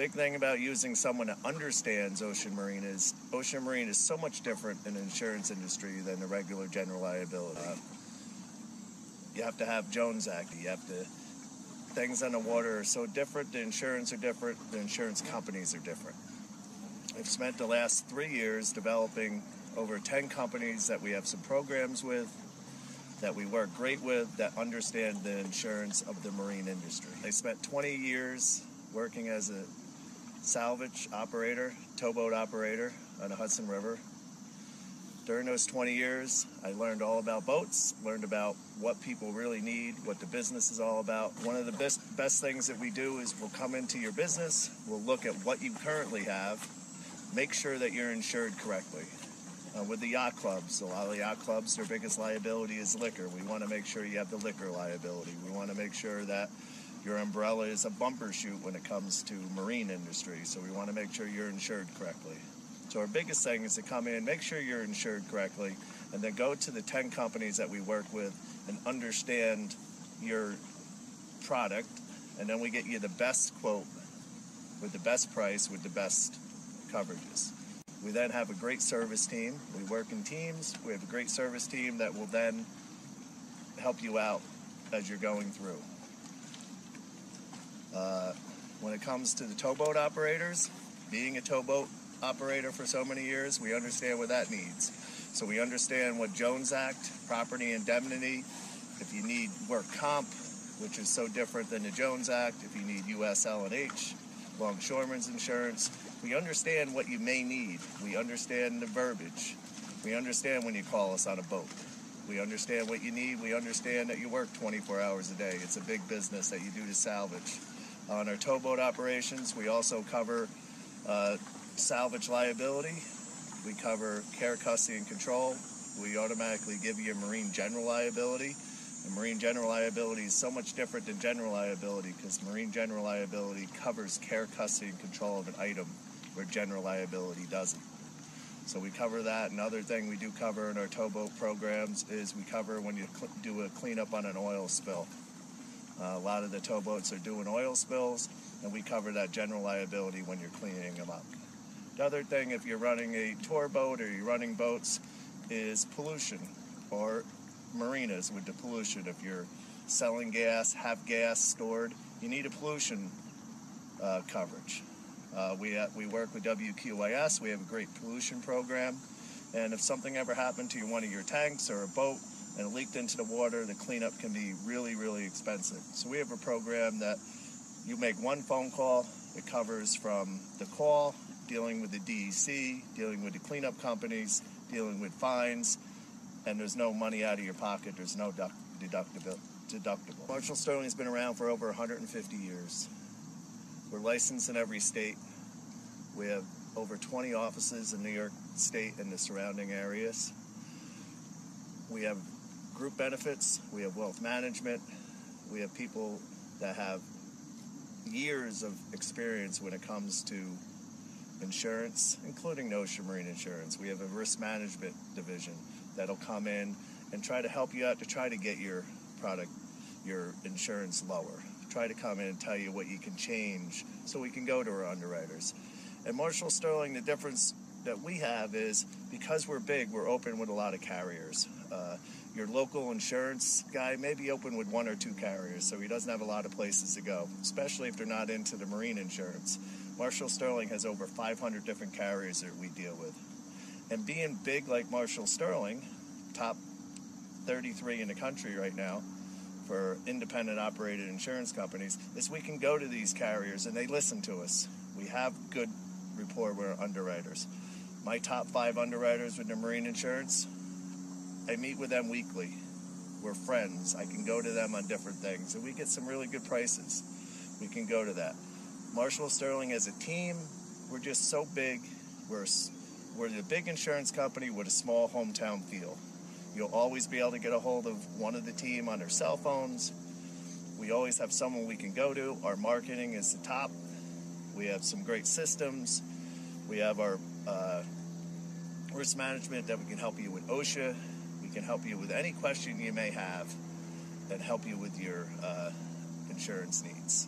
big thing about using someone that understands ocean marine is ocean marine is so much different in the insurance industry than the regular general liability. Uh, you have to have Jones Act. You have to things on the water are so different. The insurance are different. The insurance companies are different. I've spent the last three years developing over 10 companies that we have some programs with, that we work great with, that understand the insurance of the marine industry. I spent 20 years working as a salvage operator, towboat operator on the Hudson River. During those 20 years, I learned all about boats, learned about what people really need, what the business is all about. One of the best best things that we do is we'll come into your business, we'll look at what you currently have, make sure that you're insured correctly. Uh, with the yacht clubs, a lot of the yacht clubs, their biggest liability is liquor. We want to make sure you have the liquor liability. We want to make sure that your umbrella is a bumbershoot when it comes to marine industry. So we want to make sure you're insured correctly. So our biggest thing is to come in, make sure you're insured correctly, and then go to the 10 companies that we work with and understand your product. And then we get you the best quote with the best price with the best coverages. We then have a great service team. We work in teams. We have a great service team that will then help you out as you're going through. Uh, when it comes to the towboat operators, being a towboat operator for so many years, we understand what that needs. So we understand what Jones Act, property indemnity, if you need work comp, which is so different than the Jones Act, if you need US L&H, longshoreman's insurance, we understand what you may need. We understand the verbiage. We understand when you call us on a boat. We understand what you need. We understand that you work 24 hours a day. It's a big business that you do to salvage. On our towboat operations, we also cover uh, salvage liability. We cover care, custody, and control. We automatically give you marine general liability. And marine general liability is so much different than general liability because marine general liability covers care, custody, and control of an item where general liability doesn't. So we cover that. Another thing we do cover in our towboat programs is we cover when you do a cleanup on an oil spill. Uh, a lot of the towboats are doing oil spills, and we cover that general liability when you're cleaning them up. The other thing, if you're running a tour boat or you're running boats, is pollution or marinas with the pollution. If you're selling gas, have gas stored, you need a pollution uh, coverage. Uh, we, uh, we work with WQIS. We have a great pollution program. And if something ever happened to one of your tanks or a boat and leaked into the water, the cleanup can be really, really expensive. So we have a program that you make one phone call. It covers from the call, dealing with the DEC, dealing with the cleanup companies, dealing with fines, and there's no money out of your pocket. There's no deductible. deductible. Marshall Sterling has been around for over 150 years. We're licensed in every state. We have over 20 offices in New York State and the surrounding areas. We have group benefits, we have wealth management, we have people that have years of experience when it comes to insurance, including ocean marine insurance. We have a risk management division that'll come in and try to help you out to try to get your product, your insurance lower try to come in and tell you what you can change so we can go to our underwriters. And Marshall Sterling, the difference that we have is because we're big, we're open with a lot of carriers. Uh, your local insurance guy may be open with one or two carriers, so he doesn't have a lot of places to go, especially if they're not into the marine insurance. Marshall Sterling has over 500 different carriers that we deal with. And being big like Marshall Sterling, top 33 in the country right now, for independent operated insurance companies is we can go to these carriers and they listen to us. We have good rapport with our underwriters. My top five underwriters with the marine insurance, I meet with them weekly. We're friends. I can go to them on different things and we get some really good prices. We can go to that. Marshall Sterling as a team, we're just so big. We're we're the big insurance company with a small hometown feel. You'll always be able to get a hold of one of the team on their cell phones. We always have someone we can go to. Our marketing is the top. We have some great systems. We have our uh, risk management that we can help you with OSHA. We can help you with any question you may have and help you with your uh, insurance needs.